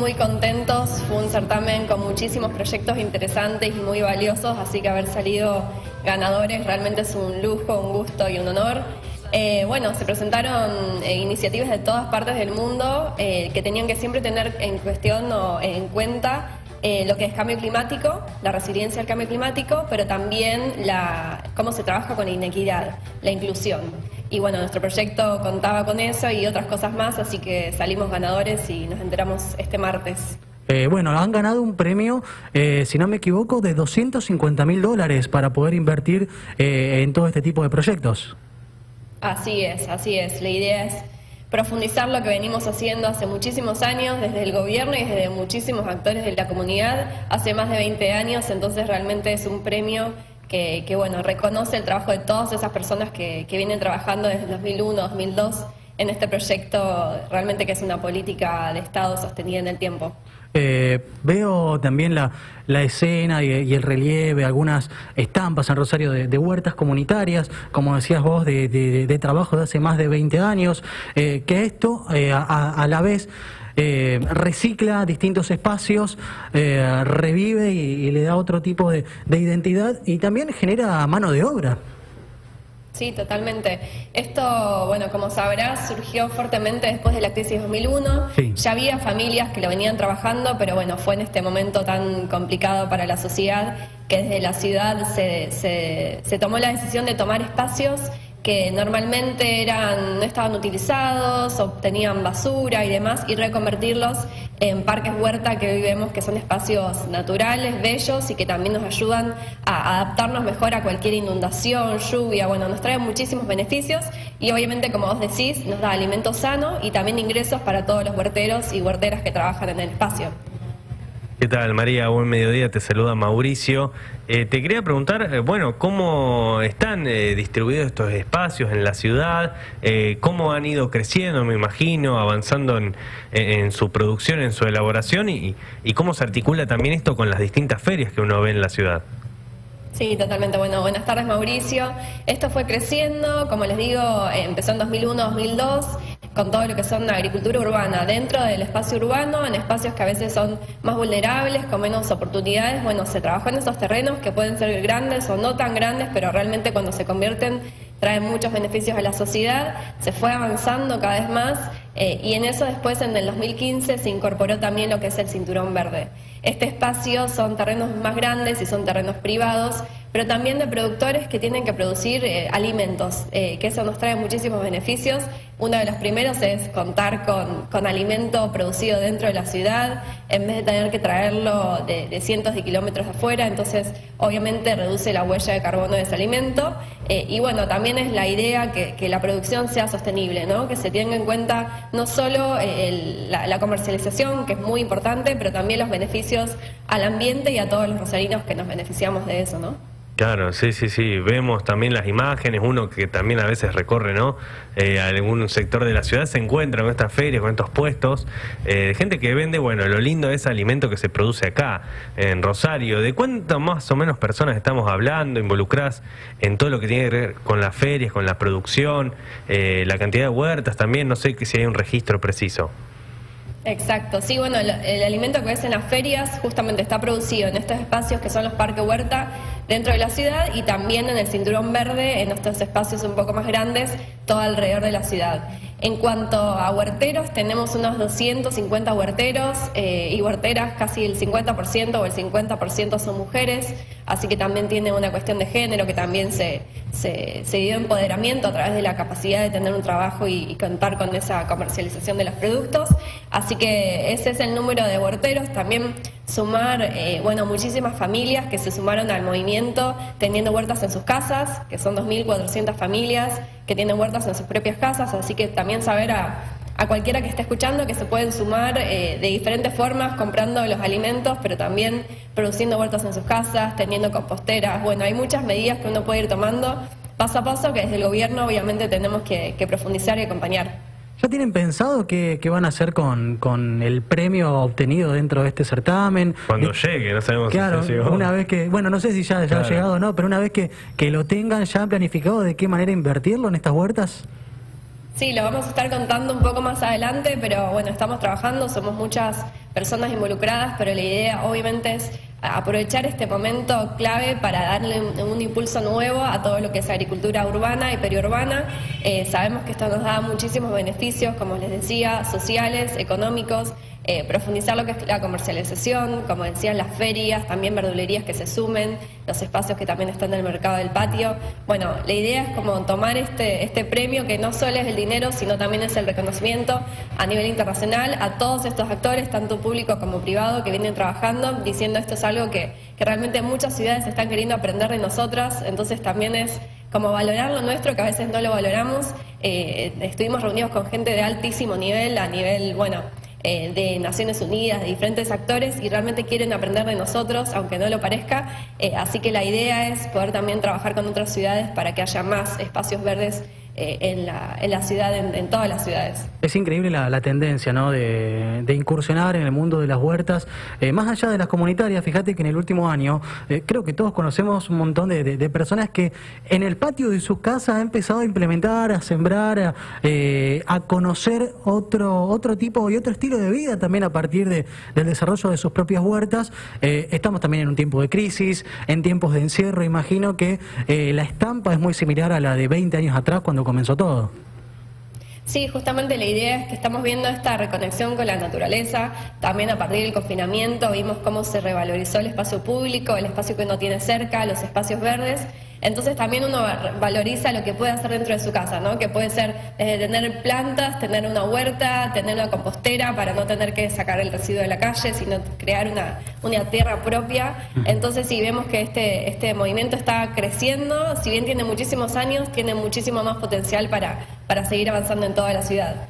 muy contentos. Fue un certamen con muchísimos proyectos interesantes y muy valiosos, así que haber salido ganadores realmente es un lujo, un gusto y un honor. Eh, bueno, se presentaron eh, iniciativas de todas partes del mundo eh, que tenían que siempre tener en cuestión o en cuenta lo que es cambio climático, la resiliencia al cambio climático, pero también la, cómo se trabaja con la inequidad, la inclusión. Y bueno, nuestro proyecto contaba con eso y otras cosas más, así que salimos ganadores y nos enteramos este martes. bueno, han ganado un premio, si no me equivoco, de 250 mil dólares para poder invertir en todo este tipo de proyectos. Así es, así es. La idea es profundizar lo que venimos haciendo hace muchísimos años desde el gobierno y desde muchísimos actores de la comunidad, hace más de 20 años, entonces realmente es un premio que, bueno, reconoce el trabajo de todas esas personas que, vienen trabajando desde 2001, 2002 en este proyecto, realmente que es una política de Estado sostenida en el tiempo. Eh, veo también la, la escena y, el relieve, algunas estampas en Rosario de, huertas comunitarias, como decías vos, de, trabajo de hace más de 20 años, eh, que esto eh, a, la vez recicla distintos espacios, revive y, le da otro tipo de identidad y también genera mano de obra. Sí, totalmente. Esto, bueno, como sabrás, surgió fuertemente después de la crisis 2001. Ya había familias que lo venían trabajando, pero bueno, fue en este momento tan complicado para la sociedad que desde la ciudad se, se, se tomó la decisión de tomar espacios que normalmente eran, no estaban utilizados, obtenían basura y demás, y reconvertirlos en parques huerta que hoy vemos que son espacios naturales, bellos y que también nos ayudan a adaptarnos mejor a cualquier inundación, lluvia, bueno, nos trae muchísimos beneficios y obviamente, como vos decís, nos da alimento sano y también ingresos para todos los huerteros y huerteras que trabajan en el espacio. ¿Qué tal, María? Buen mediodía, te saluda Mauricio. Eh, te quería preguntar, eh, bueno, ¿cómo están eh, distribuidos estos espacios en la ciudad? ¿Cómo han ido creciendo, me imagino, avanzando en, su producción, en su elaboración? Y, y, cómo se articula también esto con las distintas ferias que uno ve en la ciudad? Sí, totalmente. Bueno, buenas tardes, Mauricio. Esto fue creciendo, como les digo, empezó en 2001, 2002 con todo lo que son agricultura urbana, dentro del espacio urbano, en espacios que a veces son más vulnerables, con menos oportunidades. Bueno, se trabajó en esos terrenos que pueden ser grandes o no tan grandes, pero realmente cuando se convierten traen muchos beneficios a la sociedad. Se fue avanzando cada vez más eh, y en eso después, en el 2015, se incorporó también lo que es el cinturón verde. Este espacio son terrenos más grandes y son terrenos privados pero también de productores que tienen que producir eh, alimentos, eh, que eso nos trae muchísimos beneficios. Uno de los primeros es contar con, con, alimento producido dentro de la ciudad, en vez de tener que traerlo de, cientos de kilómetros afuera, entonces obviamente reduce la huella de carbono de ese alimento. Eh, y bueno, también es la idea que, la producción sea sostenible, ¿no? que se tenga en cuenta no solo la, la comercialización, que es muy importante, pero también los beneficios al ambiente y a todos los rosarinos que nos beneficiamos de eso, ¿no? Claro, sí, sí, sí. Vemos también las imágenes, uno que también a veces recorre, ¿no? Eh, algún sector de la ciudad se encuentra con estas ferias, con estos puestos, eh, gente que vende, bueno, lo lindo es alimento que se produce acá, en Rosario. ¿De cuántas más o menos personas estamos hablando, involucradas en todo lo que tiene que ver con las ferias, con la producción, eh, la cantidad de huertas también? No sé si hay un registro preciso. Exacto, sí, bueno, el, alimento que ves en las ferias justamente está producido en estos espacios que son los parques huerta dentro de la ciudad y también en el cinturón verde, en estos espacios un poco más grandes, todo alrededor de la ciudad. En cuanto a huerteros, tenemos unos 250 huerteros eh, y huerteras, casi el 50% o el 50% son mujeres, así que también tiene una cuestión de género que también se, se, dio empoderamiento a través de la capacidad de tener un trabajo y, contar con esa comercialización de los productos. Así que ese es el número de huerteros. También sumar, eh, bueno, muchísimas familias que se sumaron al movimiento teniendo huertas en sus casas, que son 2.400 familias que tienen huertas en sus propias casas, así que también saber a, a cualquiera que esté escuchando que se pueden sumar eh, de diferentes formas, comprando los alimentos, pero también produciendo huertas en sus casas, teniendo composteras. Bueno, hay muchas medidas que uno puede ir tomando paso a paso que desde el gobierno obviamente tenemos que, profundizar y acompañar. ¿Ya tienen pensado qué, van a hacer con, con, el premio obtenido dentro de este certamen? Cuando llegue, no sabemos claro, si una vez que, bueno, no sé si ya, ya ha llegado o no, pero una vez que, que lo tengan ya planificado, ¿de qué manera invertirlo en estas huertas? Sí, lo vamos a estar contando un poco más adelante, pero bueno, estamos trabajando, somos muchas personas involucradas, pero la idea obviamente es aprovechar este momento clave para darle un, impulso nuevo a todo lo que es agricultura urbana y periurbana. Eh, sabemos que esto nos da muchísimos beneficios, como les decía, sociales, económicos, eh, profundizar lo que es la comercialización, como decían las ferias, también verdulerías que se sumen, los espacios que también están en el mercado del patio. Bueno, la idea es como tomar este, este premio que no solo es el dinero, sino también es el reconocimiento a nivel internacional a todos estos actores, tanto público como privado, que vienen trabajando, diciendo esto es algo que, que realmente muchas ciudades están queriendo aprender de nosotras, entonces también es como valorar lo nuestro, que a veces no lo valoramos. Eh, estuvimos reunidos con gente de altísimo nivel, a nivel, bueno, eh, de Naciones Unidas, de diferentes actores y realmente quieren aprender de nosotros, aunque no lo parezca. Eh, así que la idea es poder también trabajar con otras ciudades para que haya más espacios verdes eh, en, la, en la ciudad, en, todas las ciudades. Es increíble la, tendencia de, incursionar en el mundo de las huertas, eh, más allá de las comunitarias, fíjate que en el último año eh, creo que todos conocemos un montón de, personas que en el patio de su casa han empezado a implementar, a sembrar, a, conocer otro, otro tipo y otro estilo de vida también a partir de, del desarrollo de sus propias huertas. estamos también en un tiempo de crisis, en tiempos de encierro, imagino que la estampa es muy similar a la de 20 años atrás cuando comenzó todo. Sí, justamente la idea es que estamos viendo esta reconexión con la naturaleza. También a partir del confinamiento vimos cómo se revalorizó el espacio público, el espacio que uno tiene cerca, los espacios verdes. Entonces también uno valoriza lo que puede hacer dentro de su casa, ¿no? Que puede ser tener plantas, tener una huerta, tener una compostera para no tener que sacar el residuo de la calle, sino crear una, una tierra propia. Entonces sí, vemos que este, este movimiento está creciendo, si bien tiene muchísimos años, tiene muchísimo más potencial para, para seguir avanzando en toda la ciudad.